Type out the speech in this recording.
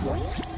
What?